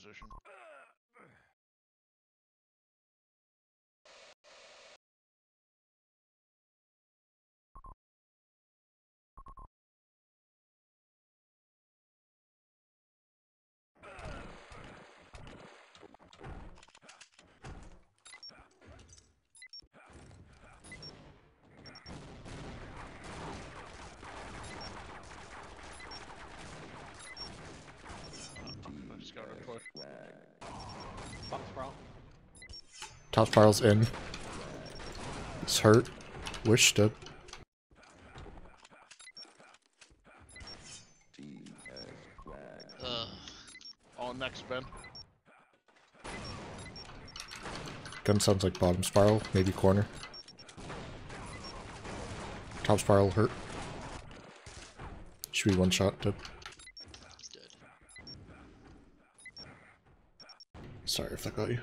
position. I just got a push. Bottom sprawl. Top spiral's in. It's hurt. Wish dead. Ugh. On next, Ben. Gun sounds like bottom spiral, maybe corner. Top spiral hurt. Should be one shot dead. Sorry if that got you.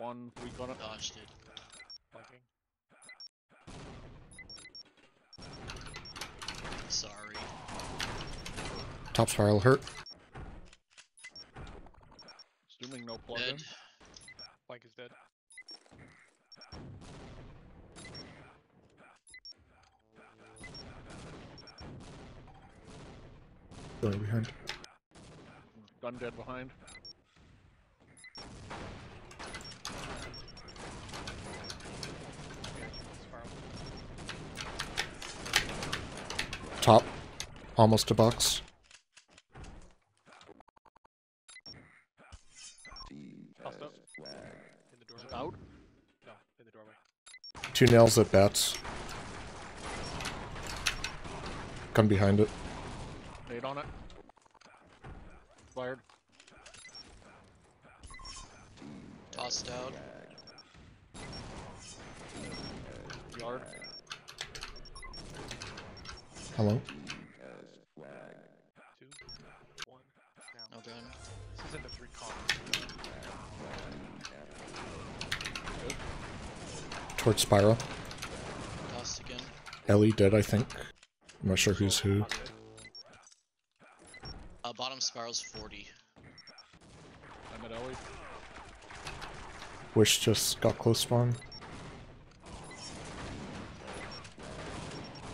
One weak on it. Dodged it. Flanking. Sorry. Top spiral hurt. Assuming no plug in. Dead. Flank is dead. Going behind. Gun dead behind. Spiral. Top. Almost a box. Tossed up. In the doorway. Out. No, in the doorway. Two nails at bats. Gun behind it. Nade on it. Fired. Tossed out. Yard. Hello. Two. One. Now. No gun. This is into three columns. Towards spiral. Tossed again. Ellie dead, I think. I'm not sure who's who. Uh, bottom spiral's 40. I'm at Ellie. Wish just got close spawn.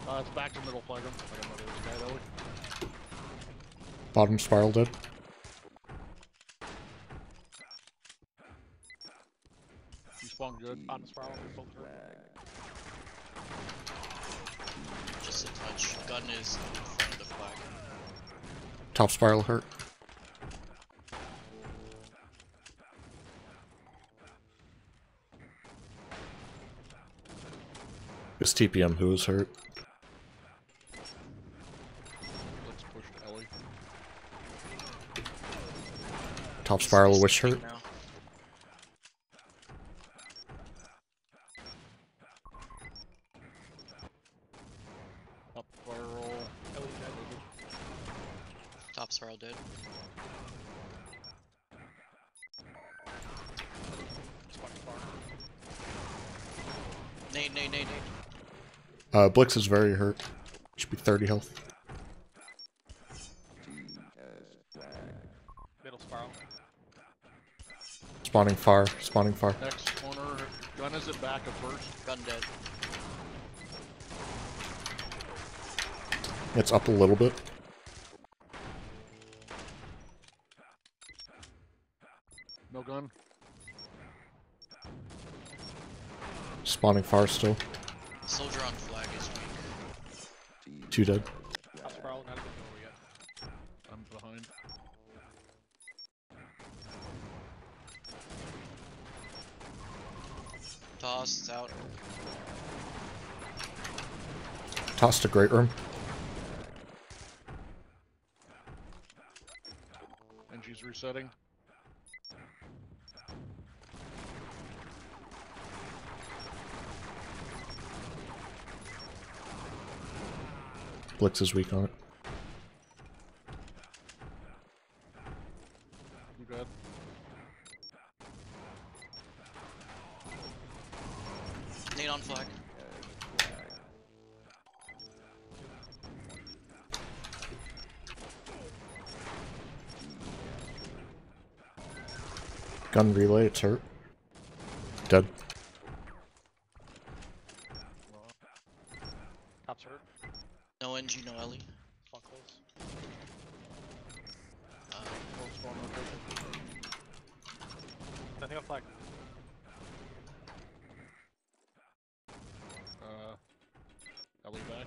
Uh, it's back to middle flagon. I got another guy Ellie. Bottom spiral dead. He spawned good. Bottom spiral. Both hurt. Just a touch. Gun is in front of the flag. Top spiral hurt. It's TPM who is hurt. Let's push Ellie. Top spiral wish hurt. Now. Up spiral. Ellie dead. Top spiral dead. Spotting far. Nade, nade, nade, nade. Uh, Blix is very hurt. Should be 30 health. Middle spiral. Spawning far. Spawning far. Next corner. Gun is it back at first. Gun dead. It's up a little bit. No gun. Spawning far still. Two dead. Top spiral. Not in the doorway yet. I'm behind. Tossed out. Tossed a great room. And she's resetting. Blix is weak on it. Nade on flag. Gun relay, it's hurt. Dead. Top's hurt. No NG, no Ellie. Spawn close. Uh, Close spawn location. Nothing on flag. Uh, Ellie back.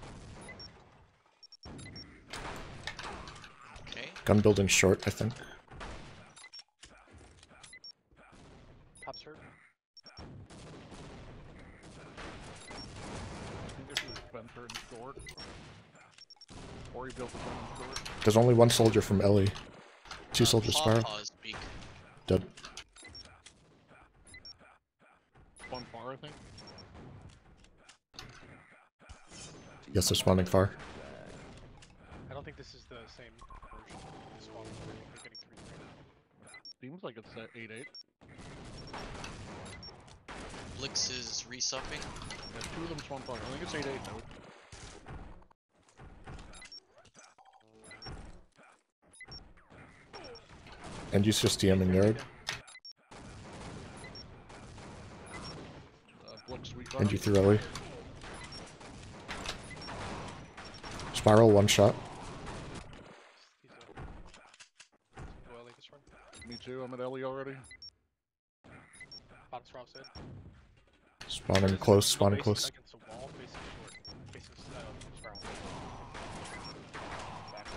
okay. Gun building short, I think. Top's hurt. I think this is Spencer and short. Or he built a gun in short. There's only one soldier from Ellie. Two Uh, soldiers Paw spiral. Paw is weak. Dead. Spawn far, I think. Yes, they're spawning far. I think this is the same version. This spawn they're getting three three. Seems like it's at 8 8. Blix is resupping. Yeah, two of them spawn far. I think it's 8 8 though. And use just DMing yard. Uh, Blix weak And you him. through Ellie. Spiral, one shot. He's a. Go LA this run. Me too, I'm at Ellie already. Bottom spiral side. Spawning close, spawning Facing close. Against the wall, facing short. Facing uh, spiral. Back.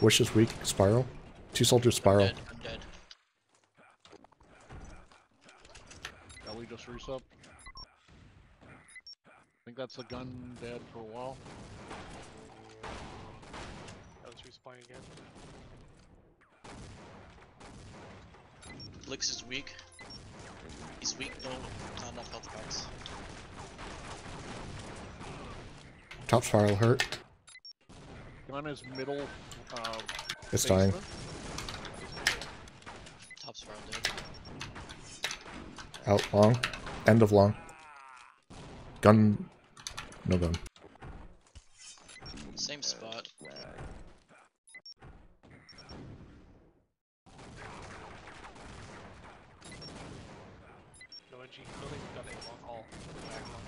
Wish is weak, spiral. Two soldiers spiral. Dead. I'm dead. Ellie just resubbed. I think that's the gun dead for a while. That was respawning again. Blix is weak. He's weak. No, not enough health packs. Top spiral hurt. Gun is middle. Uh, It's dying. basement. Top spiral dead. Out long. End of long. Gun. No gun. Same spot. No NG. Building got a long haul. Back long.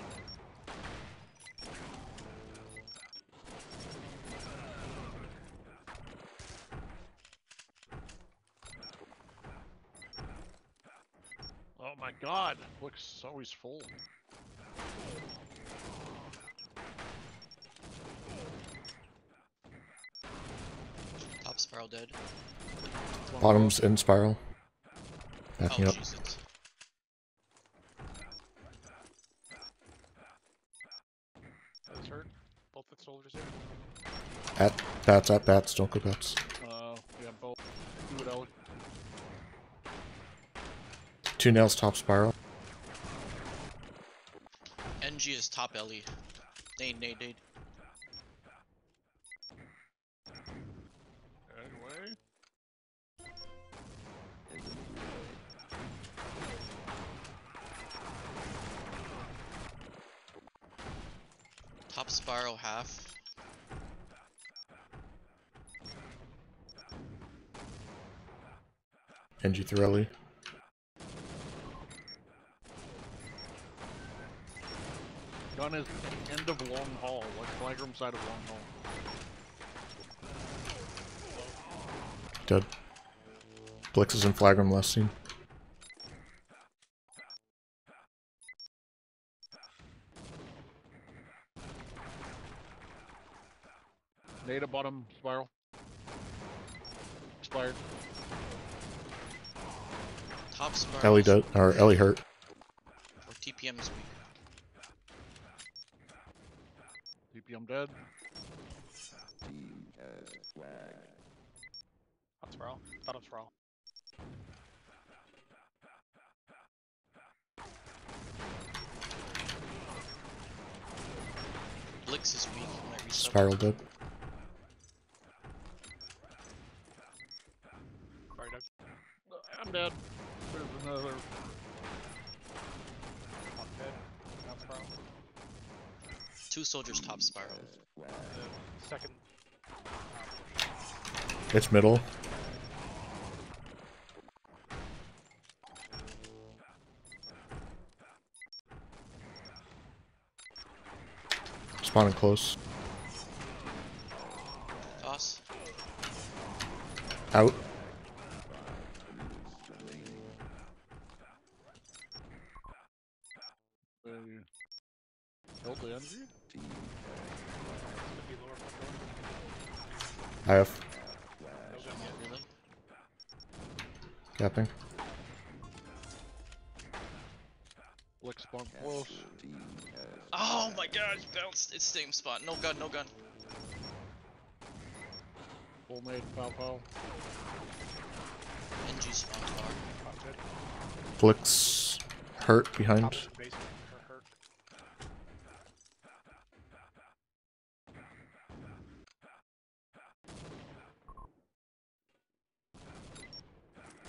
Oh my god, looks always full. Top spiral dead. Bottom's in spiral. Oh, Backing up. Jesus. That hurt. Both the soldiers there. At bats, at bats. Don't go bats. Uh, yeah, both. Two at Ellie. Two nails, top spiral. NG is top Ellie. Nade, nade, nade. Anyway. Top spiral half. NG through Gun is end of long hall, like flag room side of long hall. Dead. Blix is in flag room last scene. Nade bottom spiral. Expired. Top spiral. Ellie dead. Or Ellie hurt. Or TPM is weak. DPM dead. Top spiral. Bottom spiral. Blix is weak. He might resup. Spiral dead. Two soldiers top spiral. Second. It's middle. Spawning close. Toss. Out. Spot. No gun, no gun. Full made pow pow. NG spawn far. Top good. Blix hurt behind. Top is in basement. Hurt, hurt.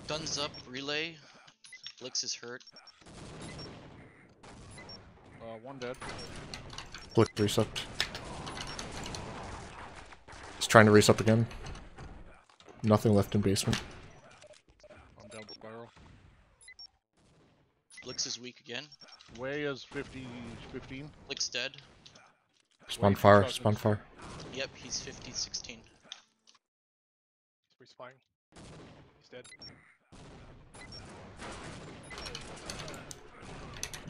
Guns up, relay. Blix is hurt. Uh, one dead. Blix reset. He's trying to race up again. Nothing left in basement. I'm down the spiral. Blix is weak again. Way is 50, 15. Blix dead. Spawn fire, spawn fire. Yep, he's 50, 16. He's respawning. He's dead.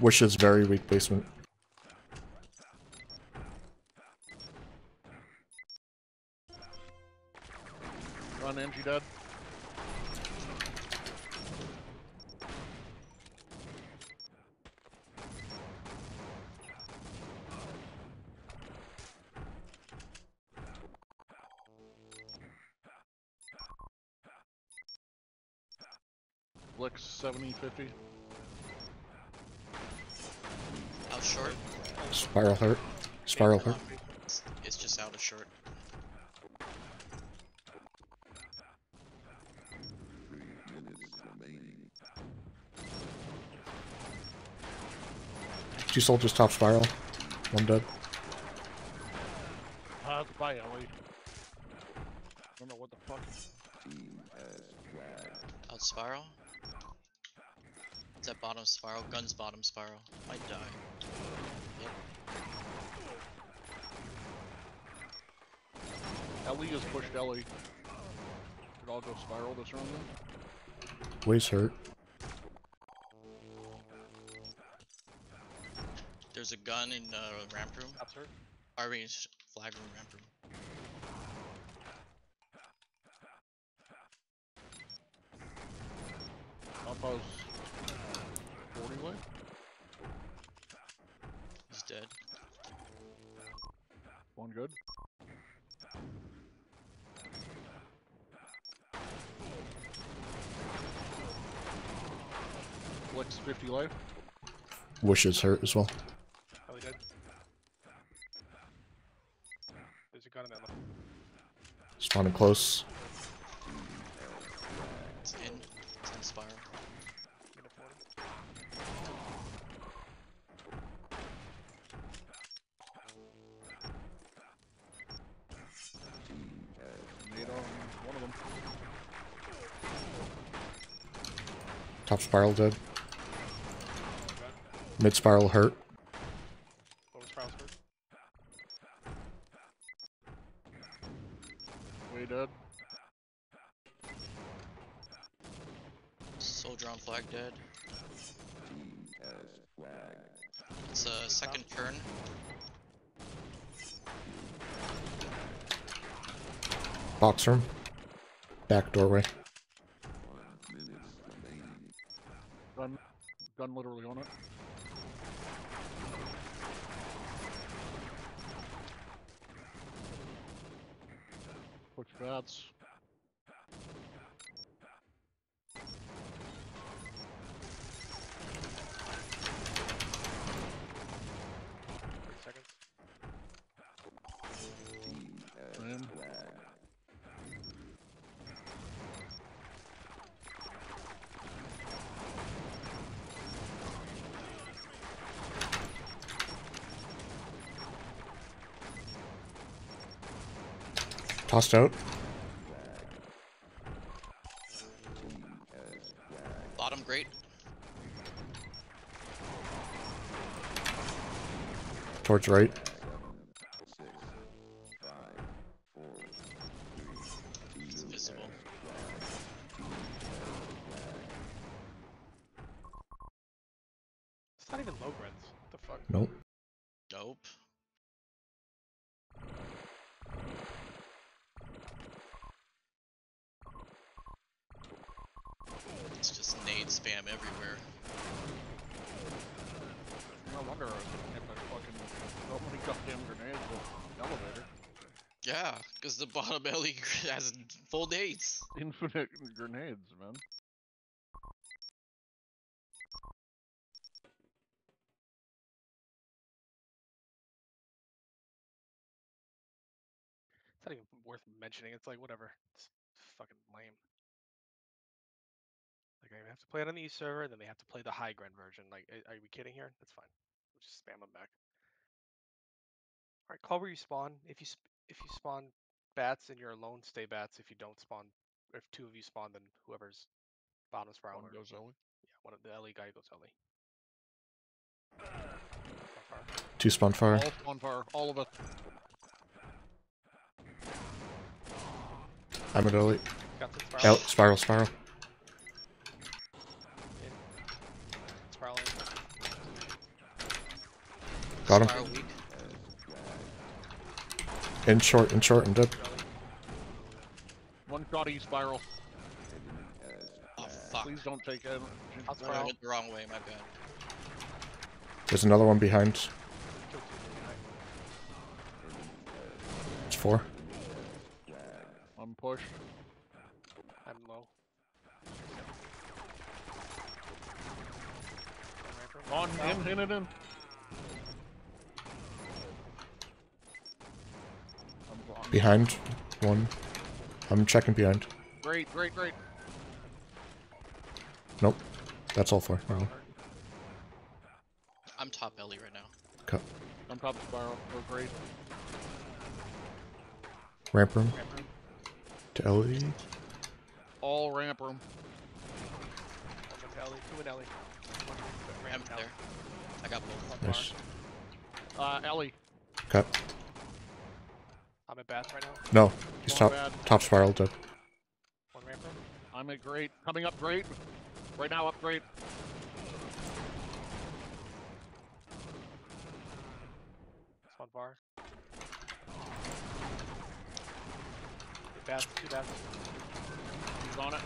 Wish is very weak basement. Run NG dead. Blick 70, 50. Out short. Spiral hurt. Spiral hurt. It's, it's just out of short. Two soldiers top spiral. One dead. Ah, it's by Ellie. Don't know what the fuck. Out spiral. It's at bottom spiral. Guns bottom spiral. Might die. Yep. Ellie has pushed Ellie. Should all go spiral this round then? Ways hurt. There's a gun in uh, ramp room. Top's hurt. I mean, flag room, ramp room. Outpost 40 way? He's dead. One good. Blick's 50 life. Wish is hurt as well. Ellie dead. There's a gun in that left. Spawning close. It's in. It's in spiral. Minute 40. Made on one of. Top spiral dead. Mid spiral hurt. Lower spiral's hurt. Way dead. Soldier on flag dead. It's a second turn. Box room. Back doorway. Tossed out. Bottom great. Towards right. has full dates. Infinite grenades, man. It's not even worth mentioning. It's like whatever. It's fucking lame. Like I have to play it on the East server, and then they have to play the high grind version. Like, are we kidding here? That's fine. We'll just spam them back. All right, call where you spawn. If you sp- if you spawn bats and you're alone, stay bats. If you don't spawn, if two of you spawn, then whoever's bottom spiral. One or- goes Ellie. Yeah, one of the LE guy goes LE. Not far. Two spawn fire. All spawn fire, all of it. I'm at elite. Got spiral. Out. Spiral. Spiral. In. Spiral in. Got him. Spiral weak. In short. In short. And dead. LE. One shot E spiral. Oh fuck. Please don't take it. I'll I went the wrong way, my bad. There's another one behind. Kill. It's four. I'm pushed. I'm low. On, in, in, in, in. I'm gone. Behind. One. I'm checking behind. Great, great, great. Nope. That's all four. Wow. I'm top Ellie right now. Cut. On top of spiral. We're great. Ramp room. Ramp room. To LE. All ramp room. One with Ellie. Two with Ellie. Ramp ramp there. I got both. Nice. Uh, Ellie. Cut. I'm at bats right now. No. He's Going top. bad. Top spiral. Dead. One ramp. I'm at great. Coming up great. Right now up great. This one bar. Two bats. Two bats. He's on it.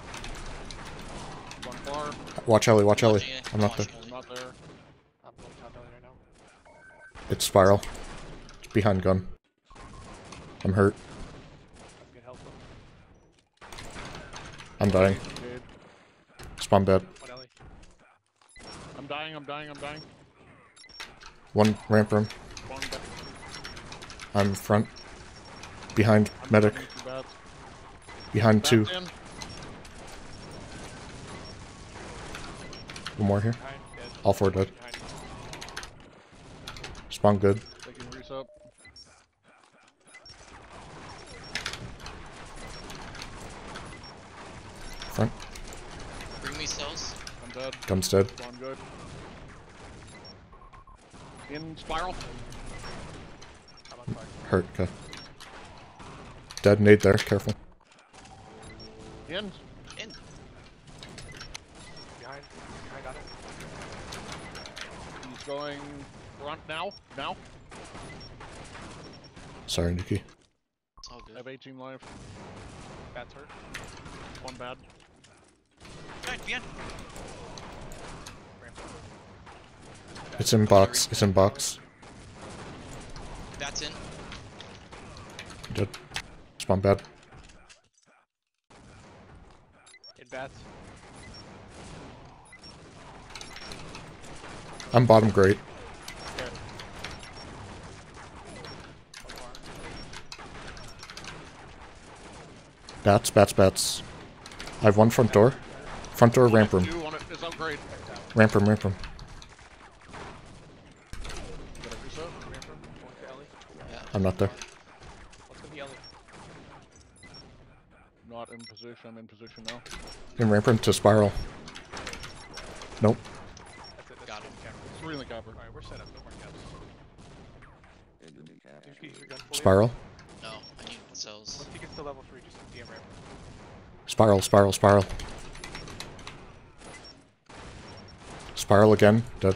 One bar. Watch Ellie. Watch Ellie. I'm not there. watching Ellie. Not there. I'm going top Ellie right now. It's spiral. It's behind gun. I'm hurt. I'm good help them. I'm dying. Spawn dead. I'm dying. I'm dying. I'm dying. One ramp room. I'm front. Behind I'm medic. Behind two. In. One more here. All four dead. Spawn good. Front. Bring me cells. I'm dead. Gun's dead. Spawn good. In spiral. I'm on fire. Hurt. Okay. Dead. Nade there. Careful. In. In. Behind. Behind on it. He's going front now. Now. Sorry, Nikki. It's all I have 18 life. Bats hurt. One bad. Behind, behind. It's in box. It's in box. Bats in. Dead. Spawn bad. In bats. I'm bottom great. Dead. Bats. Bats. Bats. I have one front door. Front door. Ramp room. Two on it is upgrade. Ramp room. Ramp room. Got a reset. Ramp room. One to Ellie. Yeah. I'm not there. What's gonna be Not in position. I'm in position now. In ramp room to spiral. Nope. That's it. Got him. Okay. Three in the copper. Alright, we're set up. No more caps. Did you get your gun fully up? Spiral. No, I need cells. Once you get to level 3, just DM ramp. Spiral. Spiral. Spiral. Spiral again. Dead.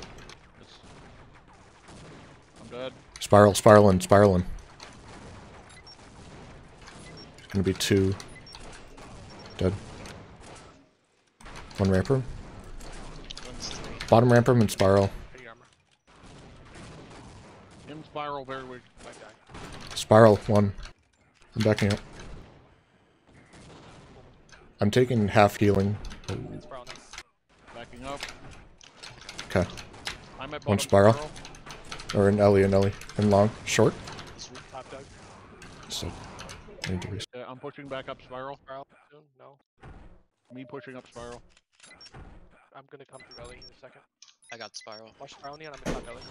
I'm dead. Spiral, spiraling, spiraling. It's gonna be two. Dead. One ramp room. Bottom ramp room and spiral. In spiral, very weak. Spiral, one. I'm backing up. I'm taking half healing. Backing up. Okay. I'm at One bottom spiral. Or an Ellie, and Ellie. And long. Short. Top dug. So, I need to res- Yeah, I'm pushing back up spiral. Spiral? No. Me pushing up spiral. I'm gonna come through Ellie in a second. I got spiral. Watch Spiral Neon, I'm gonna top Ellie.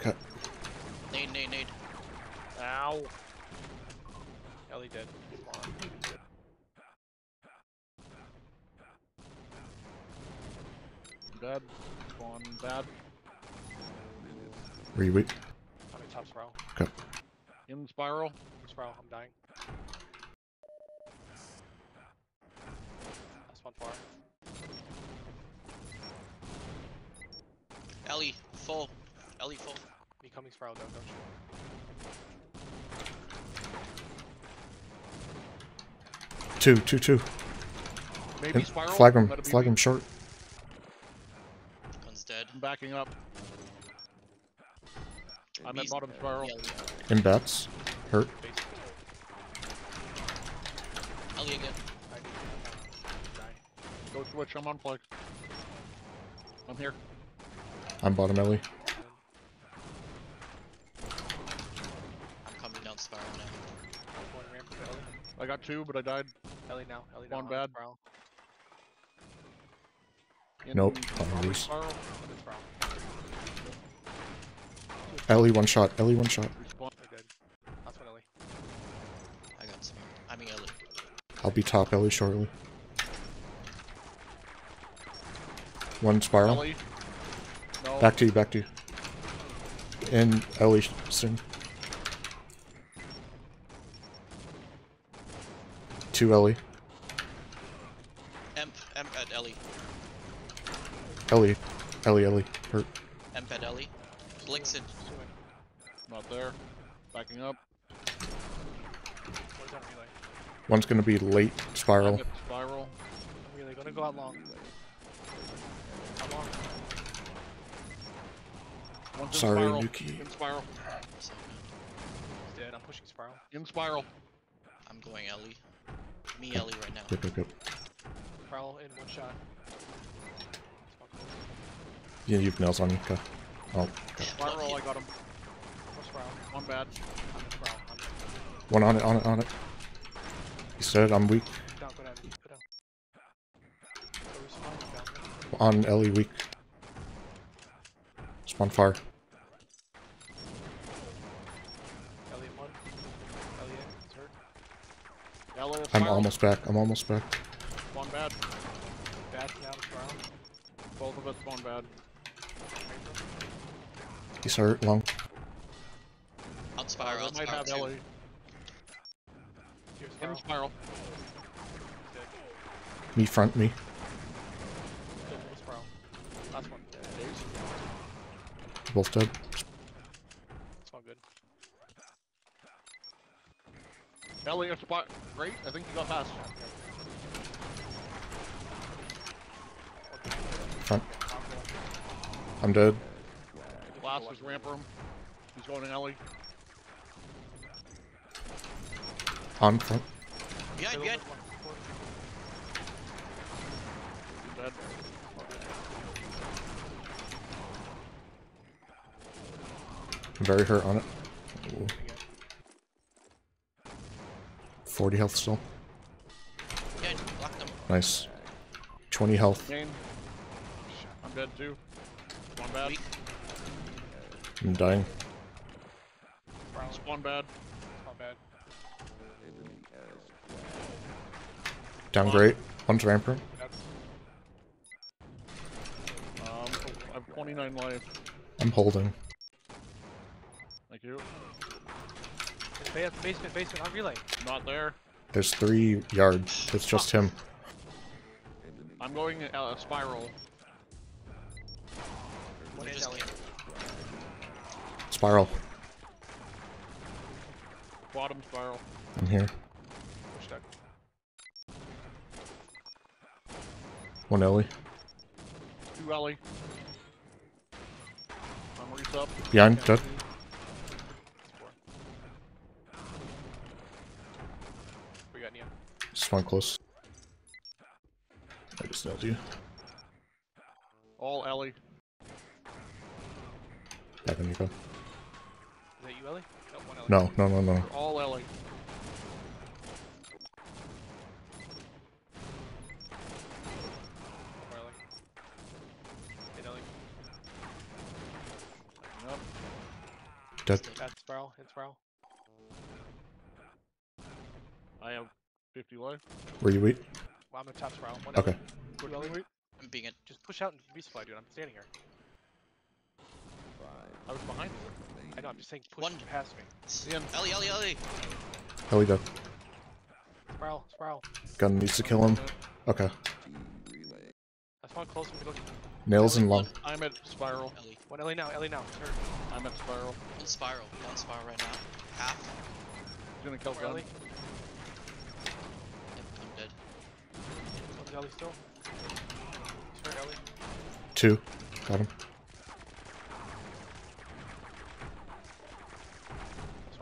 Okay. Nade, nade, nade. Ow! Ellie dead. Come. Dead. One bad. Were you weak? I'm in top Spiral. In spiral. Spiral, I'm dying. Last one far. Ellie, full. Ellie, full. Me coming Spiral down, don't you? Two, two, two. Maybe And spiral. flag him. Let it be Flag him short. Gun's dead. I'm backing up. I'm at bottom spiral. In bats. Hurt. Ellie again. I need to die. Go switch. I'm on flex. I'm here. I'm bottom Ellie. I'm coming down spiral now. Going ramp to Ellie. I got two, but I died. Ellie now. Ellie now. One bad. Spiral. Nope, bottom I'll lose. Spiral. I'm in Spiral. Ellie one shot. Ellie one shot. Respawn. They're dead. Last one Ellie. I got spiral. I mean Ellie. I'll be top Ellie shortly. One spiral. Ellie. No. Back to you, back to you. And Ellie soon. Two Ellie. Emp, Emp at Ellie. Ellie. Ellie, Ellie. Hurt. Emp at Ellie. Blixen. Pursuing. Not there. Backing up. What is that relay? One's gonna be late spiral. I'm at spiral. I'm relay. Gonna go out long. How long? One's Sorry, spiral. Nuki. In spiral. He's dead. I'm pushing Spiral. In spiral. I'm going Ellie. Me Ellie right now. Yep, yep, yep. Spiral in one shot. Spawn. Yeah, you've nails on you. Oh, okay. Oh, Spiral. I got him. One bad. I'm in Spiral. I'm in. one on it, on it, on it. He's dead. I'm weak. Down, go down. Go down. Go respawn. Down. On Ellie, weak. Spawn fire. Ellie one. Ellie. Hurt. Ellie. I'm almost back. I'm almost back. One bad. Bad down. Both of us one bad. He's hurt. Long. Out spiral, out might have too. Ellie. Here's Spiral. spiral. He's dead. Me front me. Still full Spiral. Last one. Both dead. It's all good. Ellie, a spot. Great. I think you got past. Front. I'm dead. Last is ramp room. He's going to Ellie. On front. Behind, behind. Dead. I'm very hurt on it. Ooh. 40 health still. Behind. Locked him. Nice. 20 health. Main. I'm dead too. One bad. Weak. I'm dying. Spiral. Spawn bad. It's not bad. Down great. One's ramp room. Um, I have 29 life. I'm holding. Thank you. ba- basement, basement on relay. Not there. There's three yards. It's just him. I'm going uh, a spiral. Spiral. bottom spiral. I'm here. One Ellie. Two alley. Armory's up. Behind, dead. see. That's four. We got Nia. Spawn close. I just nailed you. All alley. Back on you go. Is that you, Ellie? One Ellie. No, no, no, no. They're all alley. One more Ellie. Hit Ellie. Yep. Dead. Bad spiral. Hit spiral. I have 50 life. Where you wait? Well, I'm in top spiral. One Okay. Ellie. Push Ellie. I'm being it. Just push out and resupply, dude. I'm standing here. I was behind you. I know. I'm just saying push One. past me. Ian. Ellie, Ellie, Ellie. Ellie dead. Spiral. Spiral. Gun needs to kill him. Okay. I spawned close. We look. Nails and long. I'm at spiral. Ellie. One Ellie now. Ellie now. Turn. I'm at spiral. One spiral. One spiral right now. Half. He's gonna kill One gun. Ellie. I'm dead. One's Ellie still. Turn Ellie. Two. Got him.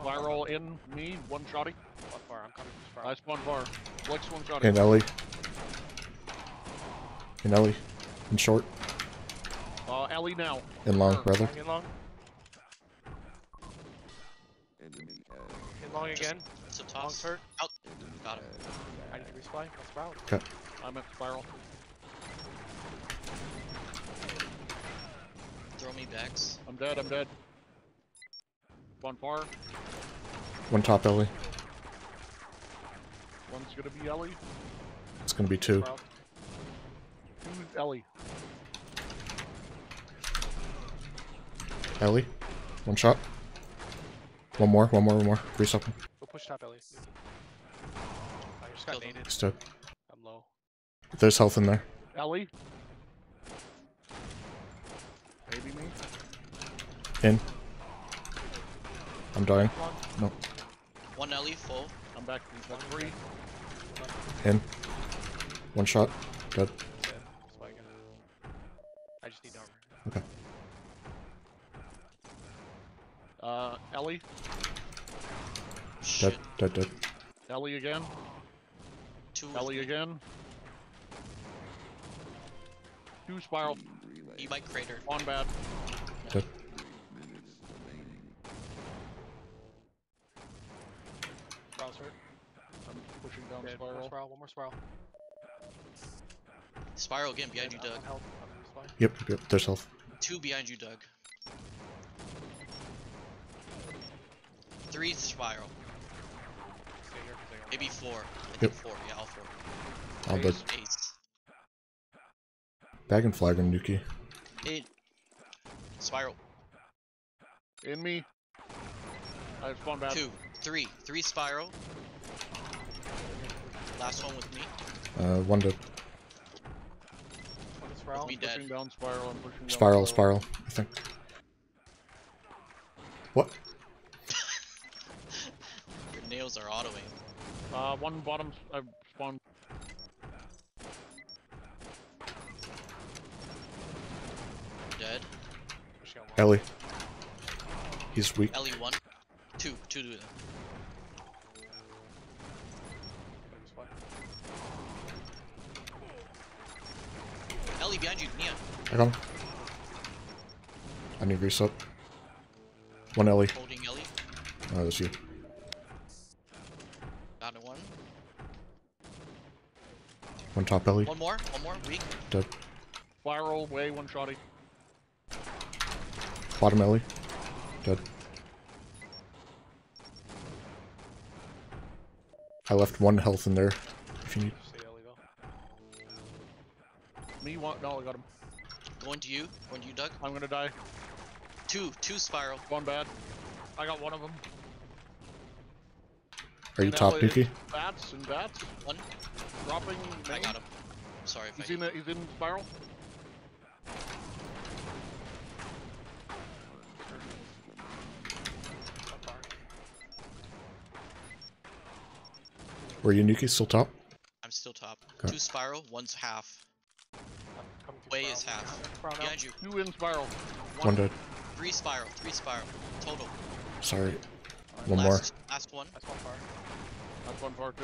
Spawn far. Spiral in me. One shotty. One far. I'm coming. from Spiral. I spawn far. Flex one shotty. And Ellie. And Ellie. In short. Uh, alley now. In long, brother. in long. In long again. So Long toss. hurt. Out. Got him. I need to resupply. One spiral. I'm at spiral. Throw me backs. I'm dead. I'm dead. Spawn far. One top Ellie. One's gonna be Ellie. It's gonna be two. Spiral. Two Ellie. Ellie. One shot. One more, one more, one more. Three something. Go push top Ellie. I just got Killed him. naded. He's dead. I'm low. There's health in there. Ellie. Maybe me. In. I'm dying. Long. One Ellie full. I'm back to that's three. In. One shot. Dead. Dead. Spy again. I just need armor. Okay. Uh, Ellie. Shit. Dead, dead, dead. Ellie again. Two. Ellie me. again. Two spiral. He might crater. One bad. Dead. Spiral's hurt. I'm pushing down Dead. One more spiral. spiral. One more spiral. Spiral again behind you, Doug. on health. I'm in resupply. Yep, yep, there's health. Two behind you, Doug. Three spiral. Stay here 'cause I got Maybe four. I Yep. think four. Yeah, all four. All dead. Ace. Bag and flag on Nuki. Eight. Spiral. In me. I spawned bad. Two. Three. Three spiral. Last one with me. Uh, one dead. spiral. me I'm dead. pushing down spiral. I'm pushing down Spiral, spiral, I think. What? Your nails are auto aim. Uh, one bottom. I spawned. Dead. Pushing on one. Ellie. He's weak. Ellie one. Two. Two to them. Ellie behind you, Nia. I got him. I need reset. One Ellie. Holding Ellie. Oh, that's you. Got one. One top Ellie. One more. One more. Weak. Dead. Spiral way. One shotty. Bottom Ellie. Dead. I left one health in there. If you need. Stay Ellie though. Me one. No, I got him. Going to you. Going to you, Doug. I'm gonna die. Two. Two spiral. One bad. I got one of them. Are you And top Ellie- Nuki? Bats and bats. One. Dropping. I got him. Sorry if He's I. in. The, he's in spiral. One. Were you Nuki still top? I'm still top. Okay. Two spiral, one's half. I'm coming to Way is half. Spiral now. Behind you. Two in spiral. One dead. Three spiral, three spiral. Total. Sorry. One more. last, Last one. That's one far. That's one far too.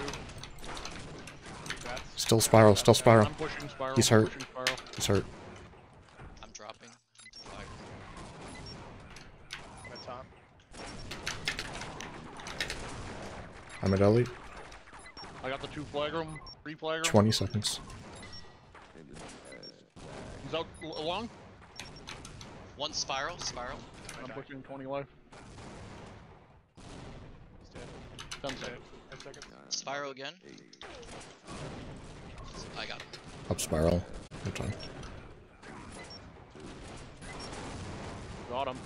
Bats. Still spiral, still spiral. I'm pushing spiral. He's hurt. Pushing spiral. He's hurt. I'm dropping. into fire. I'm at top. I'm at Ellie. I got the two flag room. Three flag room. 20 seconds. He's out l- along. One spiral, spiral. I'm died. pushing 20 life. He's dead. 10 Dead. seconds. Ten seconds. Uh, spiral again. I got him. Up spiral. Good time. Got him.